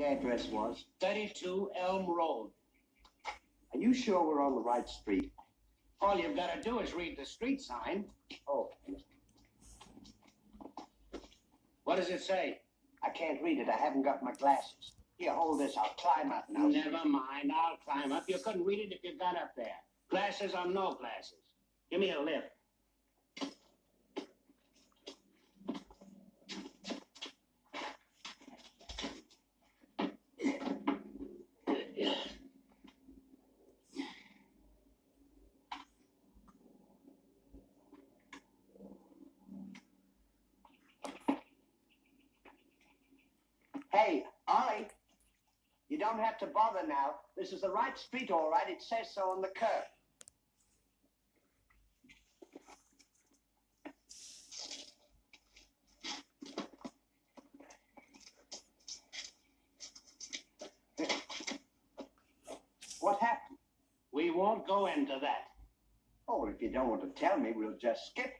the address was. 32 Elm Road. Are you sure we're on the right street? All you've got to do is read the street sign. Oh, What does it say? I can't read it. I haven't got my glasses. Here, hold this. I'll climb up now. Never mind. I'll climb up. You couldn't read it if you got up there. Glasses or no glasses. Give me a lift. Don't have to bother now. This is the right street, all right. It says so on the curb. What happened? We won't go into that. Oh, if you don't want to tell me, we'll just skip